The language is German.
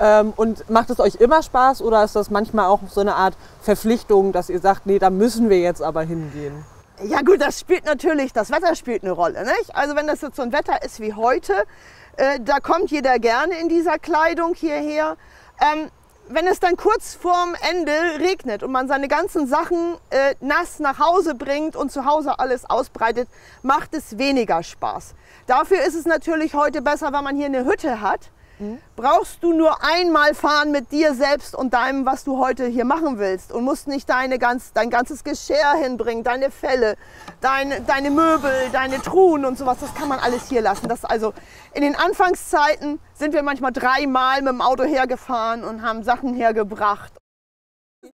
Ähm, und macht es euch immer Spaß oder ist das manchmal auch so eine Art Verpflichtung, dass ihr sagt, nee, da müssen wir jetzt aber hingehen? Ja gut, das spielt natürlich, das Wetter spielt eine Rolle. Nicht? Also wenn das jetzt so ein Wetter ist wie heute, äh, da kommt jeder gerne in dieser Kleidung hierher. Ähm, wenn es dann kurz vorm Ende regnet und man seine ganzen Sachen äh, nass nach Hause bringt und zu Hause alles ausbreitet, macht es weniger Spaß. Dafür ist es natürlich heute besser, wenn man hier eine Hütte hat Mhm. Brauchst du nur einmal fahren mit dir selbst und deinem, was du heute hier machen willst und musst nicht deine ganz, dein ganzes Geschirr hinbringen, deine Felle, deine, deine Möbel, deine Truhen und sowas. Das kann man alles hier lassen. Das also in den Anfangszeiten sind wir manchmal dreimal mit dem Auto hergefahren und haben Sachen hergebracht.